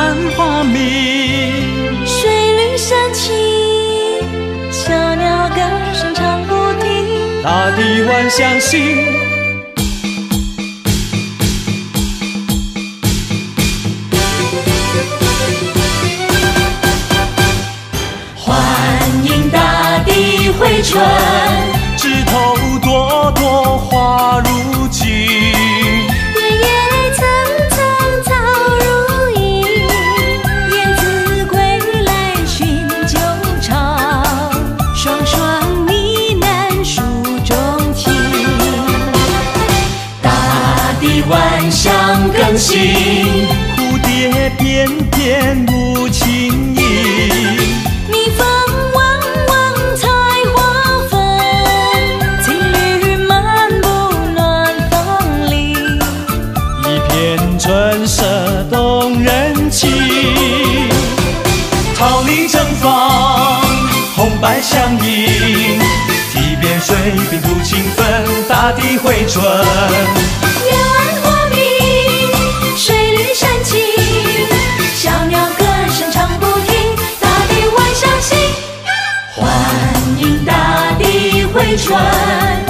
春，柳暗花明，水绿山青，小鸟歌声唱不停，大地万象新。欢迎大地回春，翩翩舞轻盈，蜜蜂嗡嗡采花粉，情侣漫步暖风里，一片春色动人心。桃李争放，红白相映，堤边水边吐清芬，大地回春。转。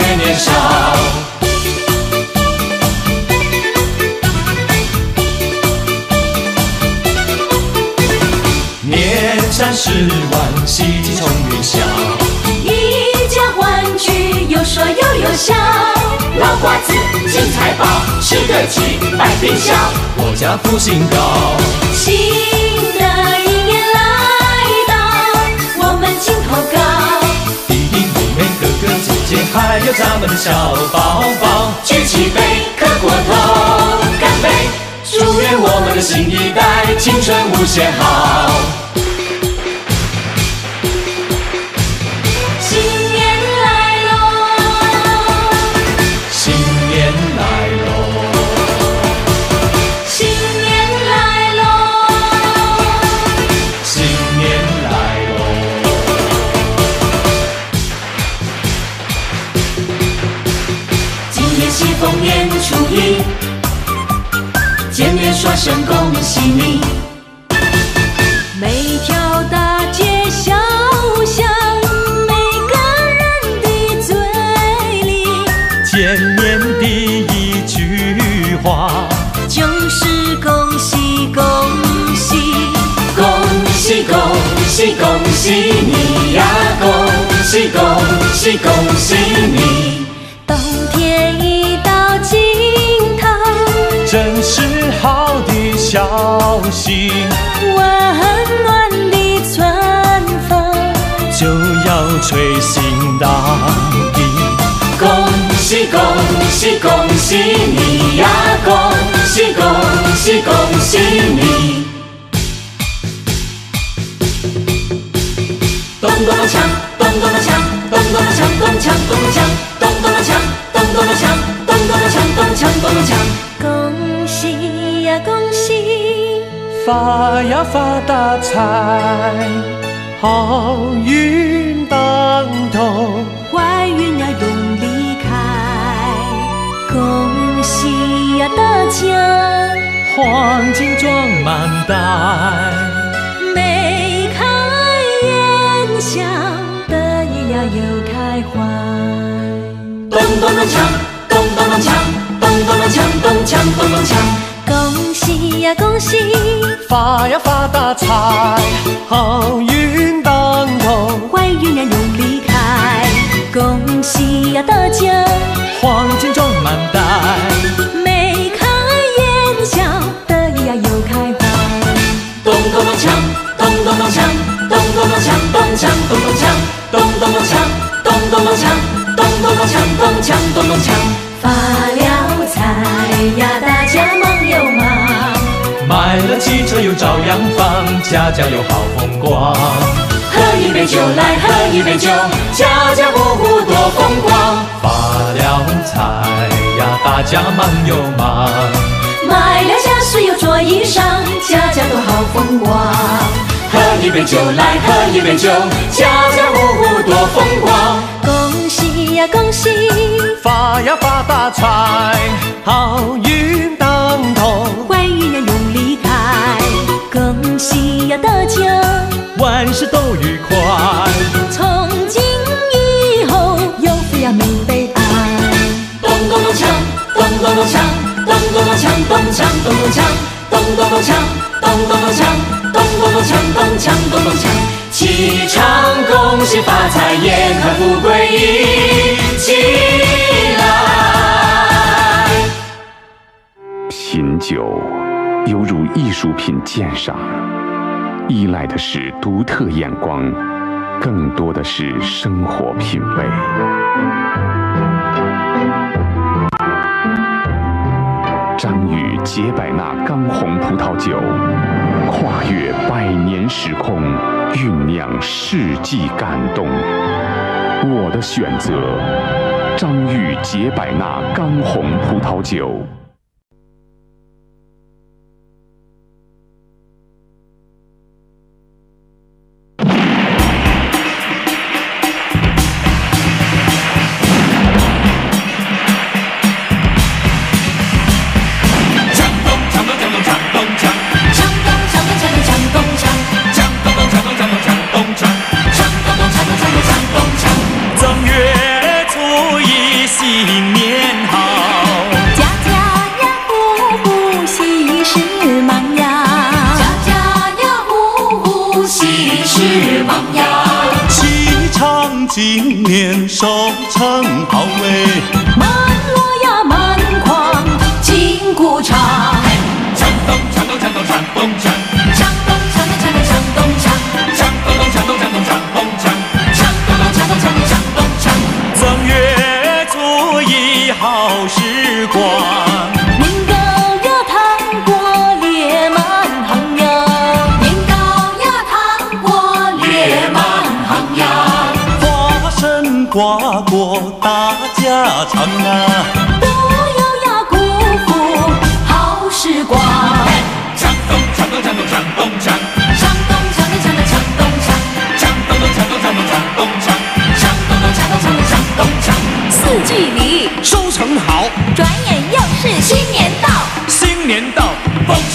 越年少年三。十万，喜气冲云霄。一家欢聚，有说又有笑。老瓜子，金财宝，吃得起，百病消。我家福星高。新的一年来到，我们劲头高。哥哥姐姐，还有咱们的小宝宝，举起杯，磕过头，干杯！祝愿我们的新一代青春无限好。喜恭喜你。冬天已到尽头，真是好的消息。温暖的春风就要吹醒大地。恭喜恭喜恭喜你呀，恭喜恭喜恭喜你。咚锵，咚锵咚锵。恭喜呀恭喜，发呀发大财，好运当头，坏运呀永离开。恭喜呀大家，黄金装满袋，得意呀又开怀。咚咚锵，咚咚锵。咚咚锵，咚锵咚咚锵。恭喜呀恭喜，发呀发大财，好运当头，坏运呀永离开。恭喜呀大家，黄金装满袋，眉开眼笑，得意呀又开怀。咚咚咚锵，咚咚咚锵，咚咚咚锵，咚锵咚咚锵，咚咚咚锵，咚咚咚锵，咚咚咚锵，咚锵咚咚锵。发了财呀，大家忙又忙，买了汽车又照洋房，家家有好风光。喝一杯酒来，喝一杯酒，家家户户多风光。发了财呀，大家忙又忙。买了家私又做衣裳，家家都好风光。喝一杯酒来，喝一杯酒，家家户户多风光。恭喜呀恭喜，发呀发大财，好运当头，坏运呀永离开。恭喜呀大家，万事都愉快。咚咚咚锵，咚咚咚锵，咚咚咚锵，咚锵咚咚锵。齐唱恭喜发财，延康富贵一起来。品酒犹如艺术品鉴赏，依赖的是独特眼光，更多的是生活品味。杰百纳干红葡萄酒，跨越百年时空，酝酿世纪感动。我的选择，张裕杰百纳干红葡萄酒。今年收成好哎。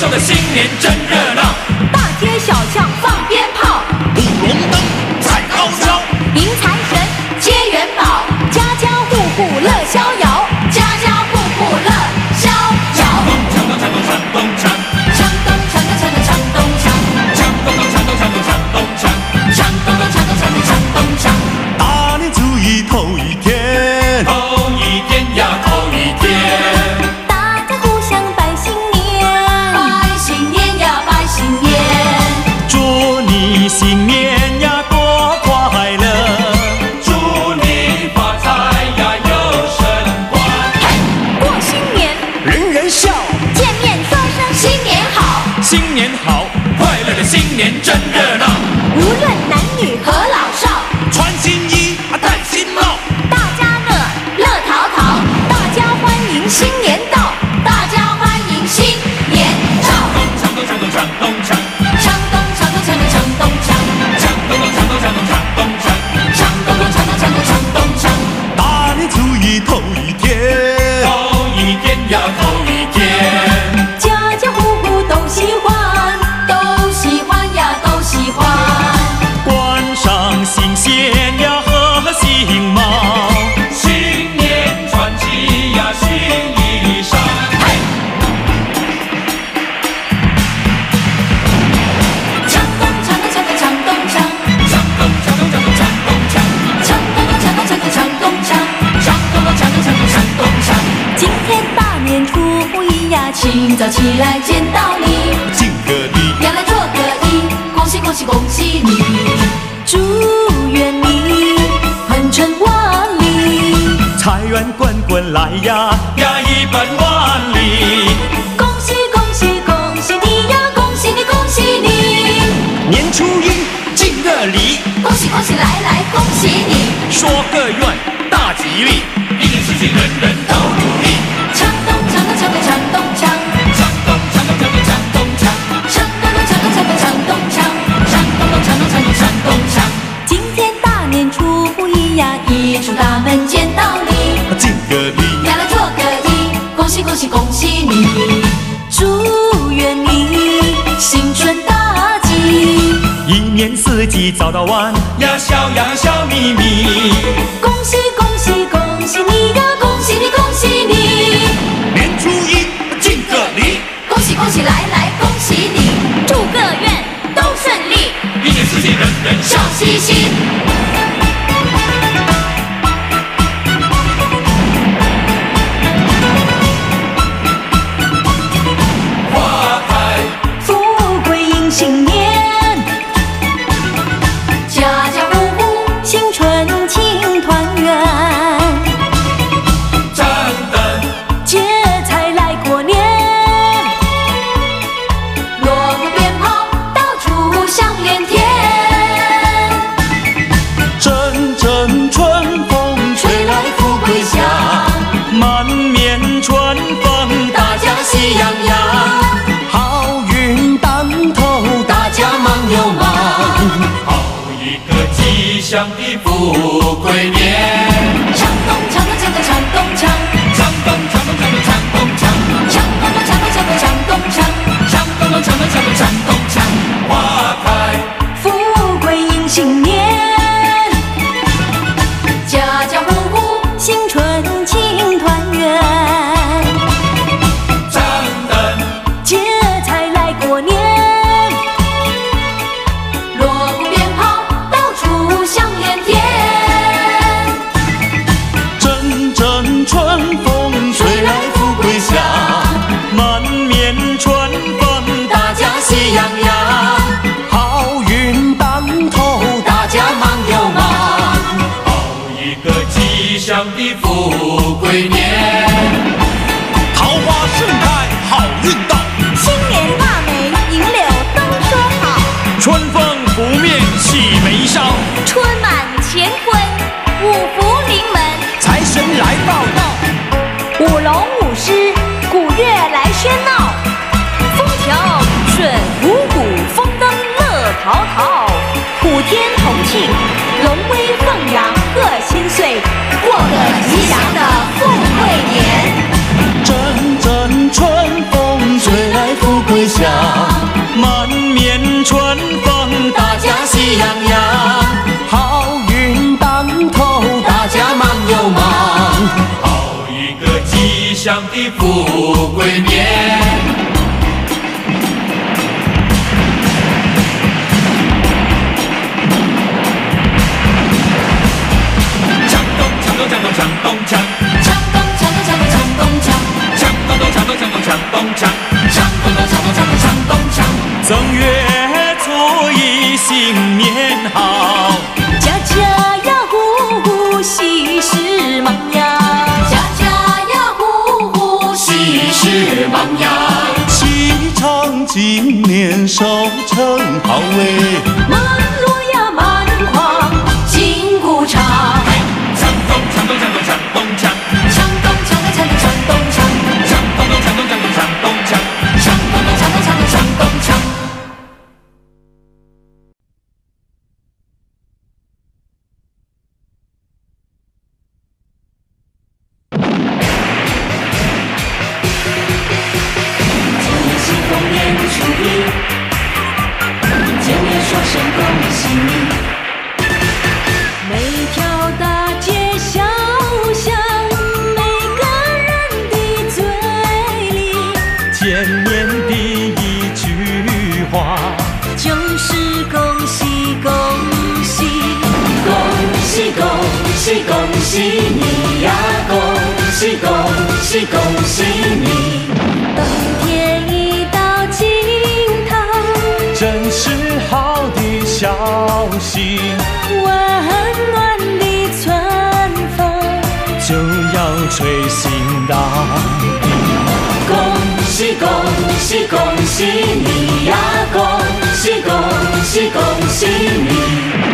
的新年真热闹。大街小巷放姐恭喜恭喜来来恭喜你，说个愿大吉利，一年四季人人都如意。年四季早到晚呀，笑呀笑眯眯。恭喜恭喜恭喜你呀，恭喜你恭喜你，年初一敬个礼，恭喜恭喜来来恭喜你，祝个愿都顺利，一年四季人人笑笑嘻嘻。祥的富贵年。唱咚唱咚唱咚唱咚唱，唱咚唱咚唱咚唱咚唱，唱咚咚锵咚唱咚唱咚锵，锵咚咚锵咚锵咚。富贵年。桃花盛开好运到，新年大美银柳都说好，春风拂面喜眉梢，春满乾坤五福临门，财神来报道，舞龙舞狮鼓乐来喧闹，风调雨顺五谷丰登乐淘淘，普天同庆祥的富贵年。锵咚锵咚锵咚锵咚锵，锵咚锵咚锵咚锵咚锵，锵咚咚锵咚锵咚锵咚锵。锵咚咚锵咚锵咚锵咚锵，正月初一新年好，年少逞豪威。恭喜恭喜你呀恭喜恭喜恭喜你。冬天已到尽头真是好的消息温暖的春风就要吹醒大地恭喜恭喜恭喜你呀恭喜恭喜恭喜你。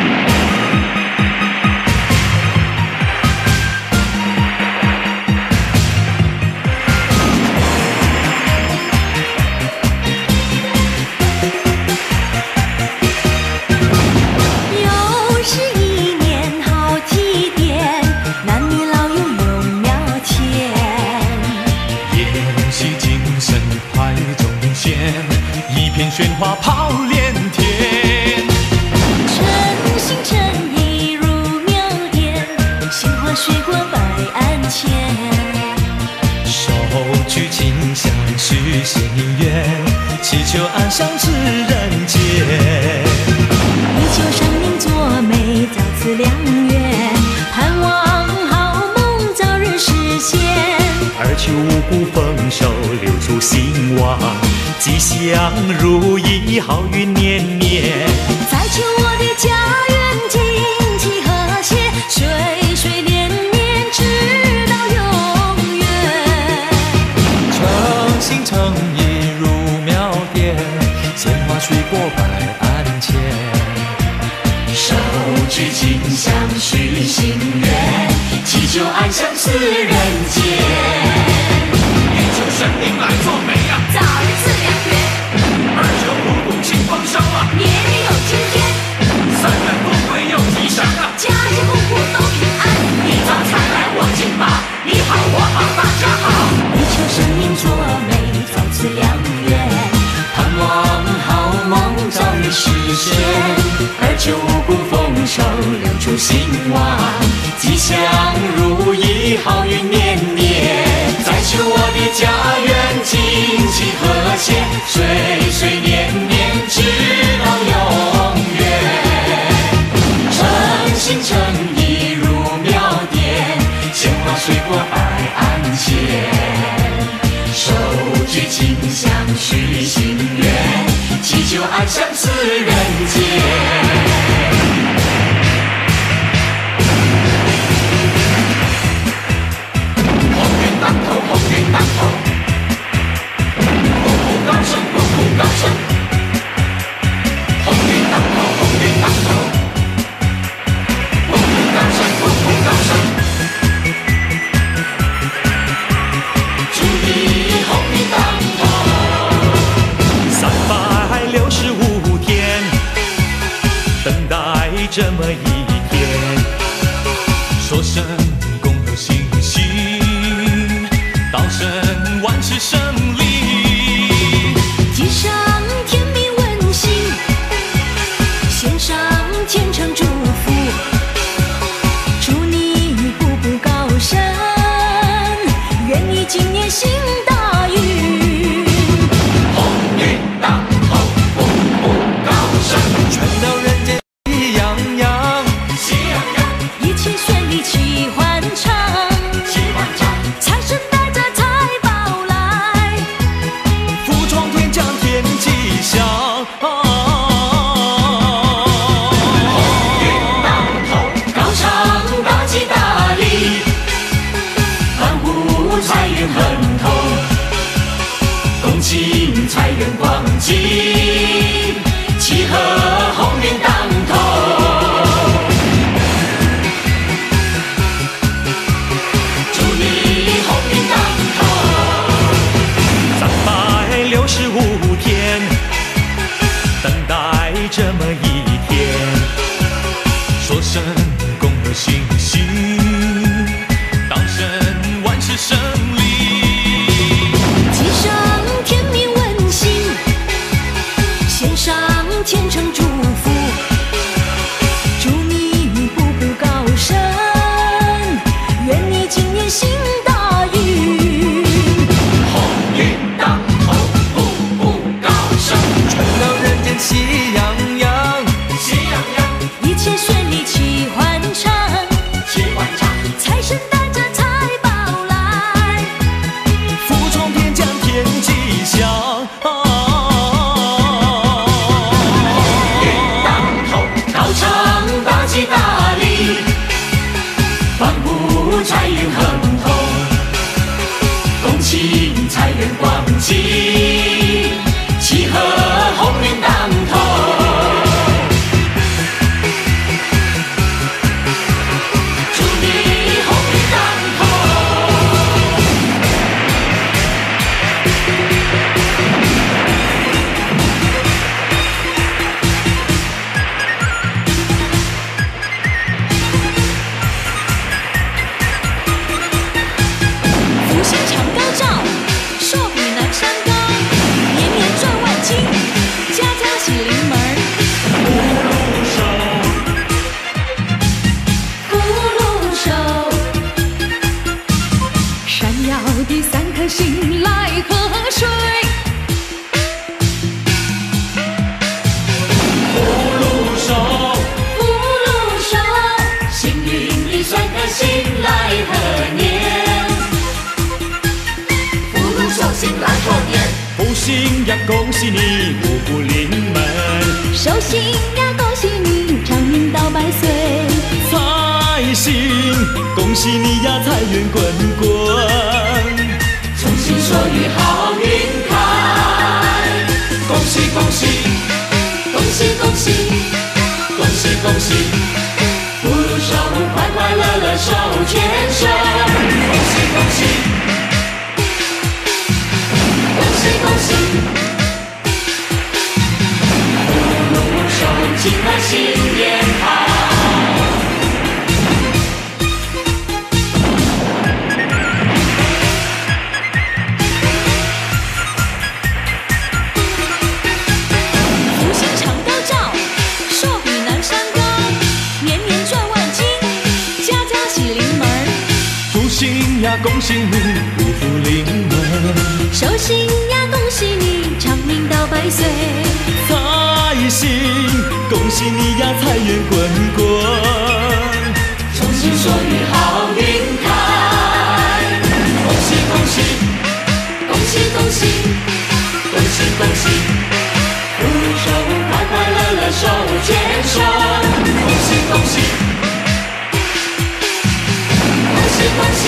如意，好运年年。再求我的家园经济和谐，岁岁年年直到永远。诚心诚意入庙殿，鲜花水果摆案前。手举清香许心愿，祈求安详似人间。求生命来作美实现，而求五谷丰收，六畜兴旺，吉祥如意，好运年年。再求我的家园经济和谐，安详赐人间。鸿运当头，鸿运当头，步步高升，步步高升。这么一天。说声 see. 恭喜你呀，财源滚滚！衷心说你好，运开！恭喜恭喜，恭喜恭喜，恭喜恭喜，福禄寿，快快乐乐手牵手！恭喜恭喜，恭喜恭喜，福禄寿，金满新年开！恭喜你，五福临门。寿星呀，恭喜你，长命到百岁。财星，恭喜你呀，财源滚滚。重新说句好运开，恭喜恭喜，恭喜恭喜，恭喜恭喜，福寿快快乐乐手牵手。恭喜恭喜，恭喜恭喜。恭喜恭喜